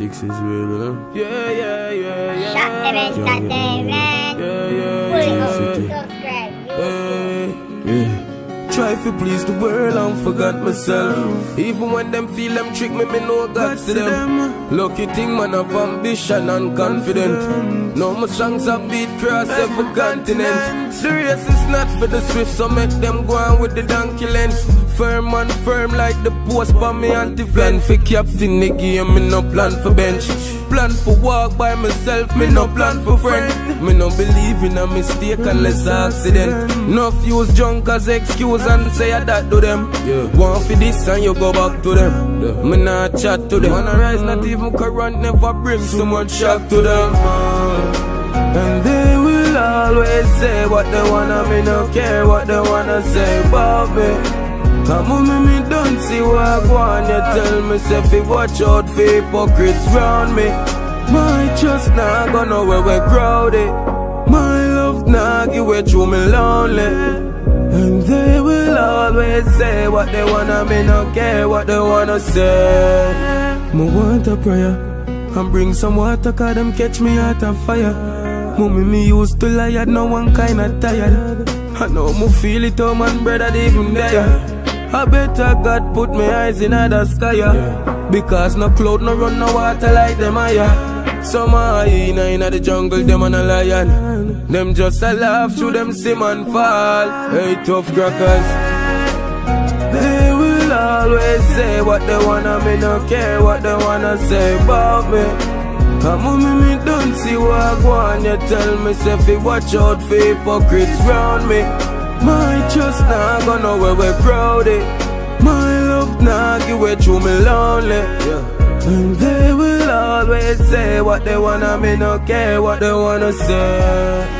six is real, you? Yeah, yeah, yeah, yeah. ShotDem Entertainment. Yeah, yeah, Pulling yeah. up, Try to please the world and forgot myself. Even when them feel them trick me, me know God to them. Lucky thing, man, of ambition and confident. No more songs are beat cross every continent. The race is not for the swift, so make them go on with the donkey length. Firm and firm like the post by me anti-plan for captain the game, me no plan for bench. Plan for walk by myself, me no plan for friend. Me no believe in a mistake unless accident. No use junk as excuse and say I that to them. One for this and you go back to them. Me not chat to them. Wanna rise, not even current, never bring so much shock to them. And they will always say what they wanna, me no care what they wanna say about me. Come on, me, me don't see what I want. You tell me, say, fi watch out for hypocrites round me. My trust nah go nowhere, we're crowded. My love nah give way through me lonely. And they will always say what they wanna, me no care what they wanna say. Me want a prayer and bring some water, cause them catch me out of fire. Mommy, me used to lie, I no one kinda tired. I know me feel it, oh man, brother, even there. I better God put my eyes in the sky, yeah. Because no cloud, no run, no water like them, yeah. Some hyena in the jungle, them and a lion. Them just a laugh through them sim and fall. Hey, tough crackers. They will always say what they wanna, me no care what they wanna say about me. Come on, me, me don't see what want. You tell me, say, fi watch out for hypocrites round me. My trust nah go nowhere, we're crowded. My love nah give way through me lonely. And they always say what they wanna, me no care what they wanna say.